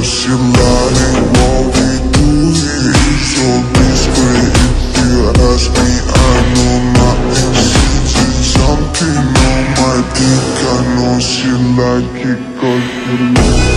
Посилание новый дух и все быстро If you ask me, I know my It's something on my dick I know she like it 'cause she